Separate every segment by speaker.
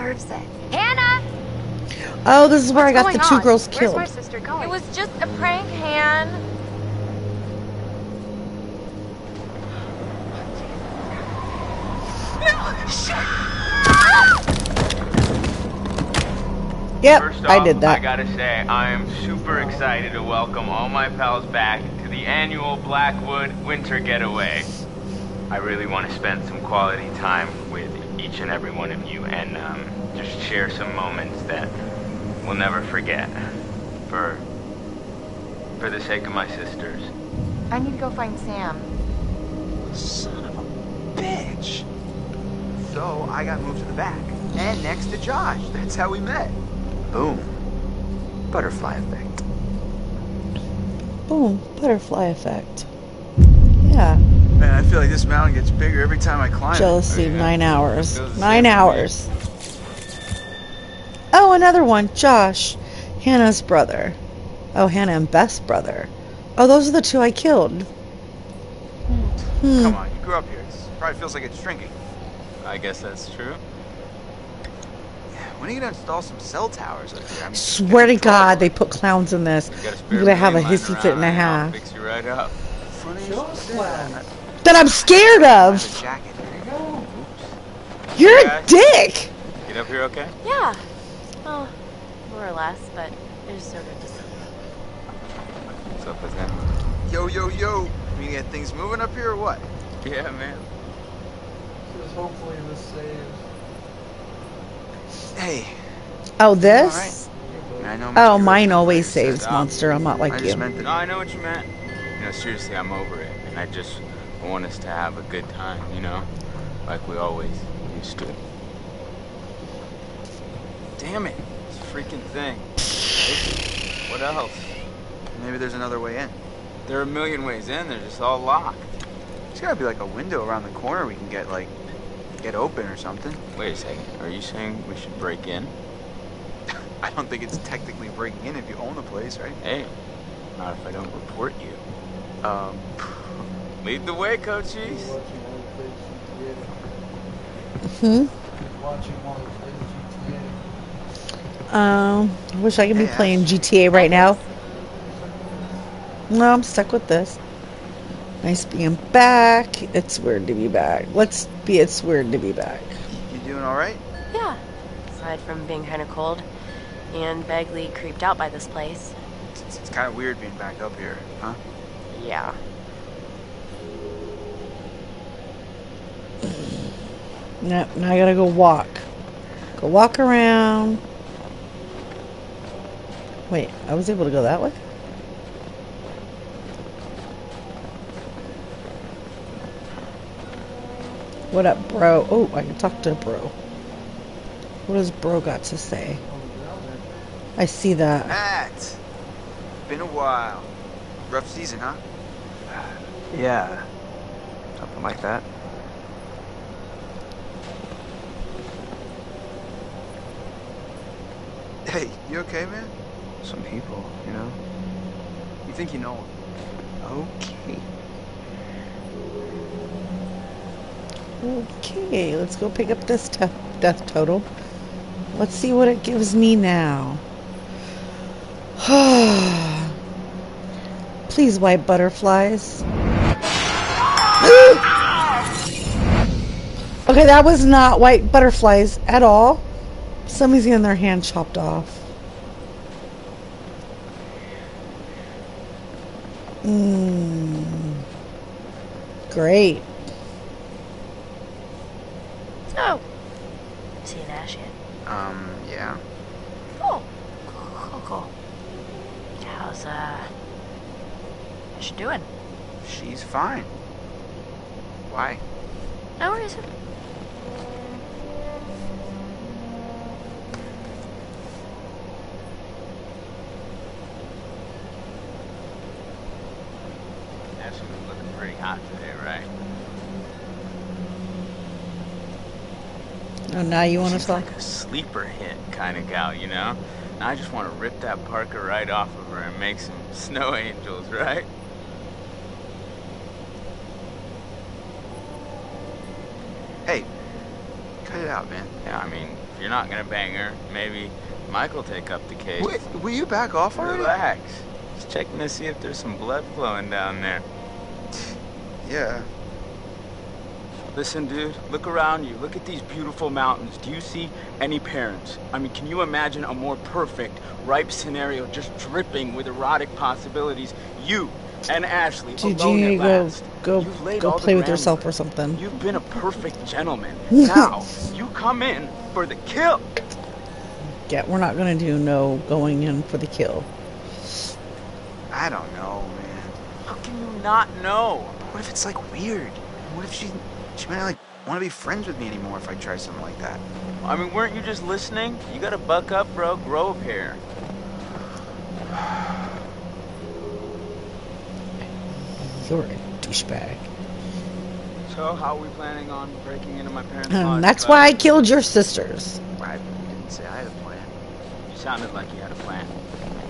Speaker 1: deserves it.
Speaker 2: Hannah!
Speaker 3: Oh, this is where I got the two
Speaker 1: on?
Speaker 3: girls
Speaker 1: Where's
Speaker 3: killed.
Speaker 1: my sister going?
Speaker 2: It was just a prank, Han.
Speaker 3: Yep,
Speaker 4: First
Speaker 3: I did that.
Speaker 4: I gotta say, I am super excited to welcome all my pals back to the annual Blackwood Winter Getaway. I really want to spend some quality time with each and every one of you and um, just share some moments that we'll never forget. For for the sake of my sisters.
Speaker 1: I need to go find Sam.
Speaker 5: Son of a bitch. So I got moved to the back and next to Josh. That's how we met. Boom. Butterfly effect.
Speaker 3: Boom, butterfly effect. Yeah,
Speaker 5: Man, I feel like this mountain gets bigger every time I climb.
Speaker 3: jealousy,
Speaker 4: Oh, yeah.
Speaker 3: nine hours. Nine
Speaker 4: same to
Speaker 3: hours. Oh, another one, Josh. Hannah's brother. Oh, Hannah and Beth's brother. Oh, those are the two I killed. Hmm.
Speaker 5: Come on, you grew up here. It probably feels like it's shrinking.
Speaker 4: I guess that's true.
Speaker 5: When are you gonna install some cell towers up here? I mean,
Speaker 3: Swear to God, they put clowns in this.
Speaker 4: Got a
Speaker 3: I'm
Speaker 4: spare
Speaker 3: gonna have a hissy fit and a half.
Speaker 4: Fix you right up.
Speaker 5: funny
Speaker 3: That I'm scared of. You're a dick.
Speaker 4: Get up here, okay?
Speaker 2: Yeah. Well, more or less, but it was so good to see you.
Speaker 4: What's up with him?
Speaker 5: Yo, yo, yo. We gonna get things moving up here or what?
Speaker 4: Yeah, man.
Speaker 6: Says hopefully this saves.
Speaker 5: Hey.
Speaker 3: Oh, this?
Speaker 5: I, I know
Speaker 3: Oh, mine always
Speaker 4: Stop.
Speaker 3: saves, monster. I'm not like
Speaker 5: just
Speaker 3: you.
Speaker 5: meant.
Speaker 4: No, I know what you meant. You know, seriously, I'm over it. And I just want us to have a good time, you know? Like we always used to. Damn it. This freaking thing. What else?
Speaker 5: Maybe there's another way in.
Speaker 4: There are a million ways in, they're just all locked.
Speaker 5: There's gotta be like a window around the corner we can get like get open or something.
Speaker 4: Wait a second. Are you saying we should break in?
Speaker 5: I don't think it's technically breaking in if you own the place, right?
Speaker 4: Hey, not if I don't report you.
Speaker 5: Um,
Speaker 4: Lead the way, Cochise.
Speaker 6: Watching one of
Speaker 3: Hmm?
Speaker 6: Watching one of GTA.
Speaker 3: Um, I wish I could be
Speaker 5: Hey,
Speaker 3: playing GTA right now. No, I'm stuck with this. Nice being back. It's weird to be back. Let's be it's weird to be back.
Speaker 5: you doing all right?
Speaker 2: Yeah. Aside from being kind of cold and vaguely creeped out by this place.
Speaker 5: It's, it's kind of weird being back up here, huh?
Speaker 2: Yeah.
Speaker 3: No, now I gotta go walk. Go walk around. Wait, I was able to go that way? What up, bro? Oh, I can talk to bro. What does bro got to say? I see that.
Speaker 5: Matt, been a while. Rough season, huh?
Speaker 7: Yeah. Something like that.
Speaker 5: Hey, you okay, man?
Speaker 7: Some people, you know. You think you know them.
Speaker 5: Okay.
Speaker 3: Okay, let's go pick up this death total. Let's see what it gives me now. Please, white butterflies. okay, that was not white butterflies at all. Somebody's getting their hand chopped off. Mmm. Great.
Speaker 2: So, seen Ash yet?
Speaker 5: Um, yeah.
Speaker 2: Oh, cool, cool, cool. How's, uh, how's she doing?
Speaker 5: She's fine. Why?
Speaker 2: No worries.
Speaker 4: hot today, right?
Speaker 3: Oh, now you want to talk?
Speaker 4: Like a sleeper hit kind of gal, you know? And I just want to rip that Parker right off of her and make some snow angels, right?
Speaker 5: Hey, cut it out, man.
Speaker 8: Yeah, I mean, if you're not gonna bang her, maybe Mike will take up the case.
Speaker 5: Wait, will you back off already?
Speaker 8: Relax. Just checking to see if there's some blood flowing down there.
Speaker 5: Yeah.
Speaker 4: Listen, dude, look around you. Look at these beautiful mountains. Do you see any parents? I mean, can you imagine a more perfect, ripe scenario just dripping with erotic possibilities? You and Ashley
Speaker 3: Did
Speaker 4: alone
Speaker 3: you
Speaker 4: at
Speaker 3: need go
Speaker 4: last.
Speaker 3: go
Speaker 4: You've
Speaker 3: go play with yourself or something?
Speaker 4: You've been a perfect gentleman. now, you come in for the kill.
Speaker 3: Yeah, we're not gonna do no going in for the kill.
Speaker 5: I don't know, man.
Speaker 4: How can you not know?
Speaker 5: What if it's like weird? What if she she might not like want to be friends with me anymore if I try something like that?
Speaker 4: I mean, weren't you just listening? You gotta buck up, bro. Grow a pair.
Speaker 3: You're a douchebag.
Speaker 4: So, how are we planning on breaking into my parents' hmm,
Speaker 3: And
Speaker 4: lodge,
Speaker 3: that's
Speaker 4: bud?
Speaker 3: why I killed your sisters.
Speaker 5: I didn't say I had a plan.
Speaker 4: You sounded like you had a plan.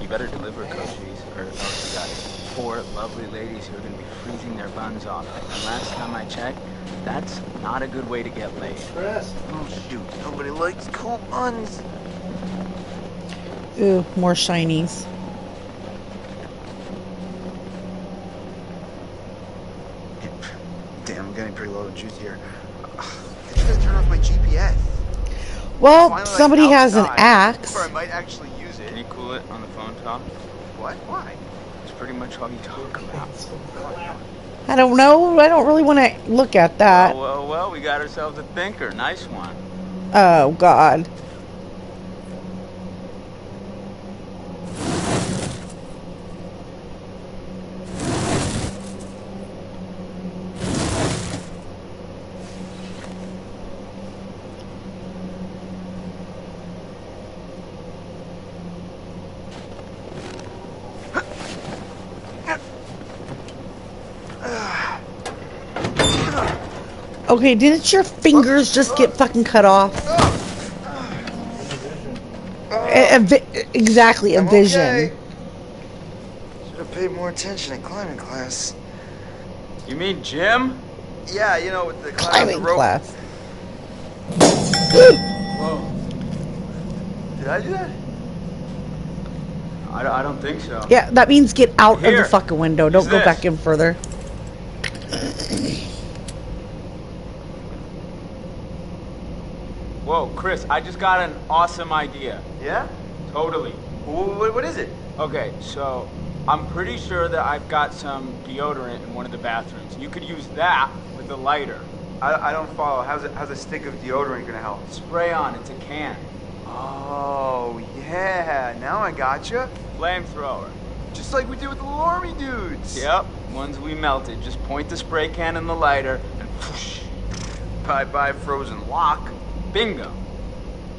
Speaker 4: You better deliver, Cochise, or else you got four lovely ladies who are going to be freezing their buns off. And last time I checked, that's not a good way to get laid.
Speaker 6: Chris,
Speaker 5: Oh shoot! Nobody likes cool buns.
Speaker 3: Ooh, more shinies.
Speaker 5: Damn, I'm getting pretty low on juice here. I just gotta turn off my GPS.
Speaker 3: Well,
Speaker 5: Finally, like,
Speaker 3: somebody has an axe.
Speaker 5: Or I might actually use
Speaker 4: Can you cool it on the phone talk?
Speaker 5: What? Why?
Speaker 4: Pretty much all you talk about.
Speaker 3: I don't know. I don't really want to look at that.
Speaker 4: Well, well, well, we got ourselves a thinker. Nice one.
Speaker 3: Oh God. Okay, didn't your fingers just get fucking cut off? A- a vi- exactly, a
Speaker 5: I'm
Speaker 3: vision.
Speaker 5: okay. Should have paid more attention in climbing class.
Speaker 4: You mean gym?
Speaker 5: Yeah, you know, with the
Speaker 3: Climbing
Speaker 5: the rope.
Speaker 3: class.
Speaker 4: Whoa.
Speaker 5: Did I do that?
Speaker 4: I, don't- I don't think so.
Speaker 3: Yeah, that means get out of the fucking window. Don't
Speaker 4: Use
Speaker 3: go
Speaker 4: this.
Speaker 3: back in further.
Speaker 4: Whoa, Chris, I just got an awesome idea.
Speaker 5: Yeah?
Speaker 4: Totally.
Speaker 5: What, what is it?
Speaker 4: Okay, so I'm pretty sure that I've got some deodorant in one of the bathrooms. You could use that with a lighter.
Speaker 5: I, I don't follow. How's, it, how's a stick of deodorant gonna help?
Speaker 4: Spray on, it's a can.
Speaker 5: Oh, yeah. Now I gotcha.
Speaker 4: Flamethrower.
Speaker 5: Just like we did with the little army dudes.
Speaker 4: Yep, ones we melted. Just point the spray can in the lighter and whoosh.
Speaker 5: Bye bye, frozen lock.
Speaker 4: Bingo.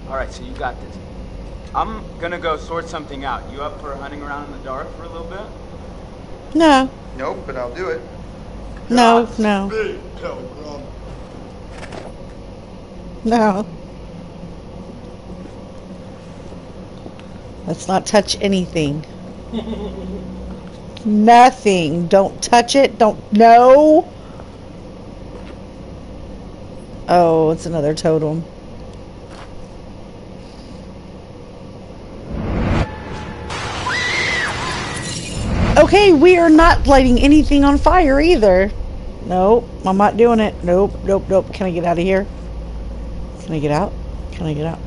Speaker 4: Alright, so you got this. I'm gonna go sort something out. You up for hunting around in the dark for a little bit?
Speaker 3: No,
Speaker 5: Nope, but I'll do it.
Speaker 3: no, no,
Speaker 6: big telegram.
Speaker 3: no. Let's not touch anything. Nothing. Don't touch it. Don't. No. Oh, it's another totem. Okay, we are not lighting anything on fire either. Nope, I'm not doing it. Nope, nope, nope. Can I get out of here? Can I get out? Can I get out?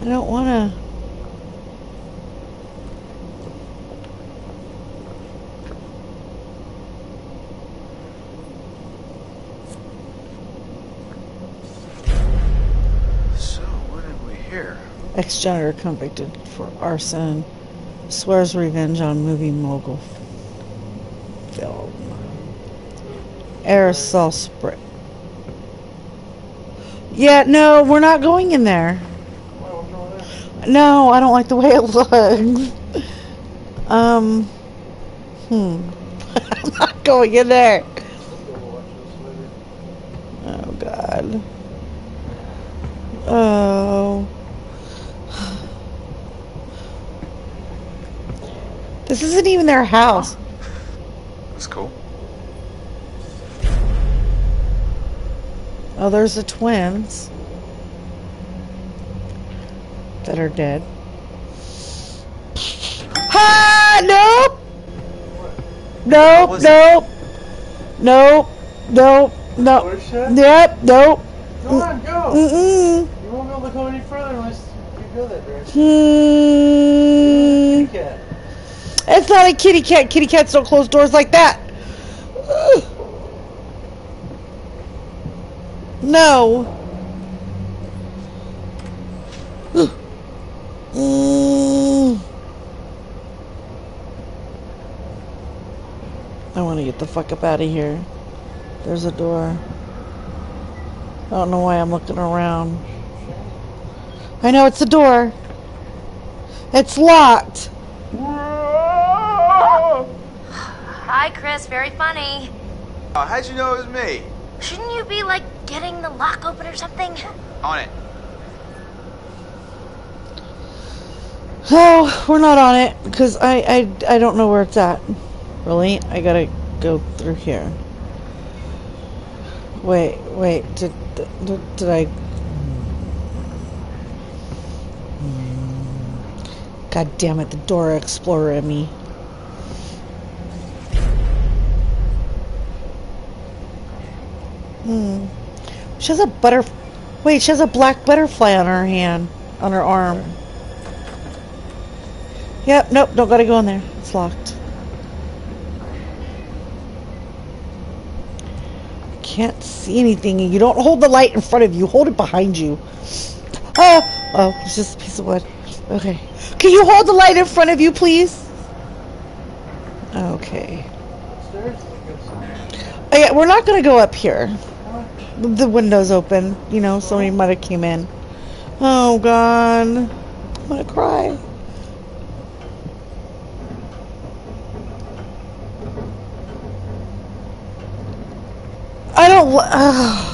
Speaker 3: I don't want to.
Speaker 5: So, what did we
Speaker 3: Ex-janitor convicted for arson. Swears revenge on movie mogul. Film. Aerosol spray. Yeah, no, we're not going in there. No, I don't like the way it looks. Um, hmm. I'm not going in there. Oh, God. Oh. This isn't even their house.
Speaker 5: That's cool.
Speaker 3: Oh, there's the twins that are dead. Ha! Nope! Nope, nope. Nope, nope, nope. Yep, nope.
Speaker 6: Come on, go!
Speaker 3: Mm-mm.
Speaker 6: You won't be able to go any further unless you go that direction.
Speaker 3: Hmm. It's not a kitty cat. Kitty cats don't close doors like that. Ugh. No. Ugh. Mm. I want to get the fuck up out of here. There's a door. I don't know why I'm looking around. I know it's a door. It's locked.
Speaker 9: Hi, Chris. Very funny.
Speaker 5: Uh, how'd you know it was me?
Speaker 9: Shouldn't you be, like, getting the lock open or something?
Speaker 5: On it.
Speaker 3: No, we're not on it because I, I I don't know where it's at. Really, I gotta go through here. Wait, wait. Did did, did I? God damn it! The Dora Explorer in me. Hmm. She has a butter. Wait, she has a black butterfly on her hand, on her arm. Yep, nope, don't gotta go in there. It's locked. Can't see anything. You don't hold the light in front of you, hold it behind you. Oh, oh, it's just a piece of wood. Okay. Can you hold the light in front of you, please? Okay. Oh, yeah, we're not gonna go up here. The window's open. You know, somebody might have came in. Oh, God. I'm gonna cry. I don't. li-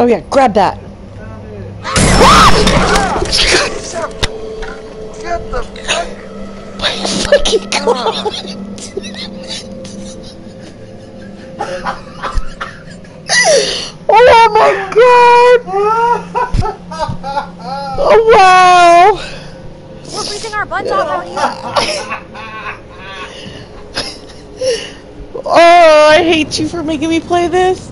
Speaker 3: Oh yeah, grab that.
Speaker 5: Get the fuck.
Speaker 3: My fucking god. Oh, oh my god. Oh wow.
Speaker 9: We're freezing our butts off out here.
Speaker 3: Oh, I hate you for making me play this.